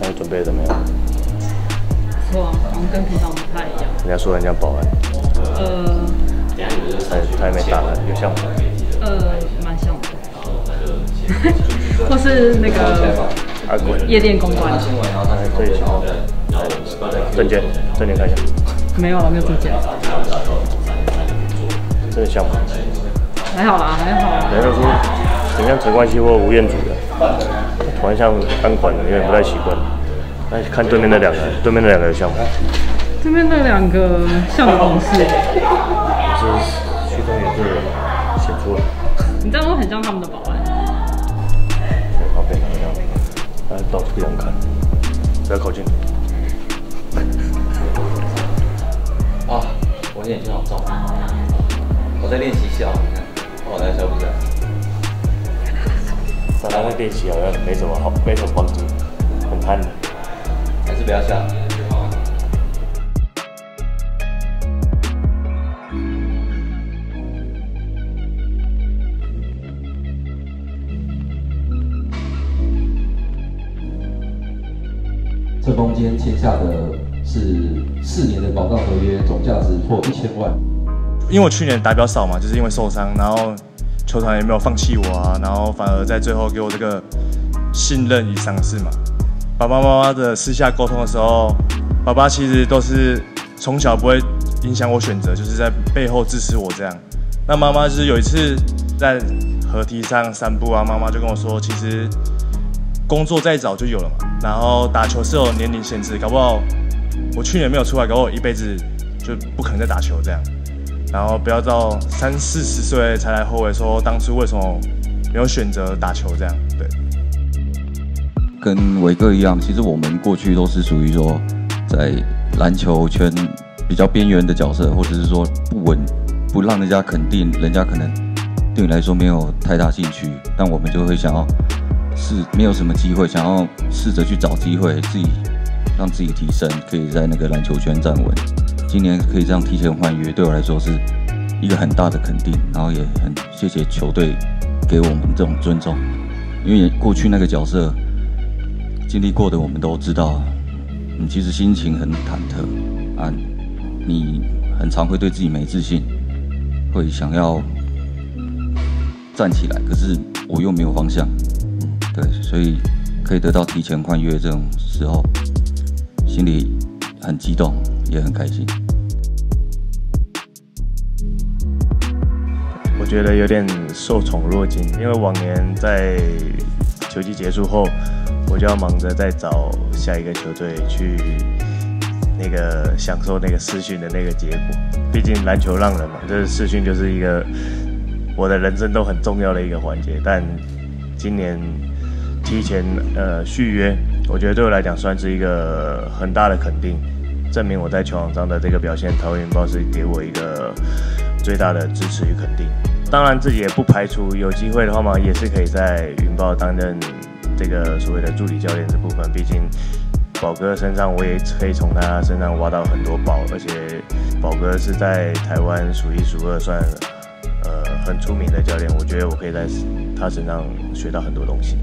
那你准备的怎么样？错，好像跟平常不太一样。人家说人家保安，呃他他也没打来，有像吗？呃，蛮像的。或是那个阿滚，夜店公关，哎，这里情况，证件，证件看一下，没有了，没有证件。真的像吗？还好啦，还好啦。人家说很像陈冠希或吴彦祖的，突然像单管的，有点不太习惯。那看对面那两个，对面那两个像吗？对面那两个像的同事，是徐东也是显出来，你这样会很像他们的保安。好变成这样，他到处给人看，不要靠近。啊，我眼睛好重。我在练习笑，你看，我在笑不笑？在他那练习好像没什么好，没什么帮助，很憨的。还是不要笑。这中间签下的是四年的保障合约，总价值破一千万。因为我去年打比较少嘛，就是因为受伤，然后球团也没有放弃我啊，然后反而在最后给我这个信任与赏识嘛。爸爸妈妈的私下沟通的时候，爸爸其实都是从小不会影响我选择，就是在背后支持我这样。那妈妈就是有一次在河堤上散步啊，妈妈就跟我说，其实工作再早就有了嘛，然后打球是有年龄限制，搞不好我去年没有出来，搞我一辈子就不可能再打球这样。然后不要到三四十岁才来后悔说当初为什么没有选择打球这样。对，跟伟哥一样，其实我们过去都是属于说在篮球圈比较边缘的角色，或者是说不稳，不让人家肯定，人家可能对你来说没有太大兴趣，但我们就会想要试，没有什么机会，想要试着去找机会，自己让自己提升，可以在那个篮球圈站稳。今年可以这样提前换约，对我来说是一个很大的肯定，然后也很谢谢球队给我们这种尊重，因为过去那个角色经历过的，我们都知道，你其实心情很忐忑啊，你很常会对自己没自信，会想要站起来，可是我又没有方向，对，所以可以得到提前换约这种时候，心里很激动，也很开心。我觉得有点受宠若惊，因为往年在球季结束后，我就要忙着再找下一个球队去那个享受那个试训的那个结果。毕竟篮球让人嘛，这试训就是一个我的人生都很重要的一个环节。但今年提前呃续约，我觉得对我来讲算是一个很大的肯定，证明我在球场上的这个表现，桃园云豹是给我一个最大的支持与肯定。当然，自己也不排除有机会的话嘛，也是可以在云豹担任这个所谓的助理教练这部分。毕竟宝哥身上，我也可以从他身上挖到很多宝，而且宝哥是在台湾数一数二算呃很出名的教练，我觉得我可以在他身上学到很多东西。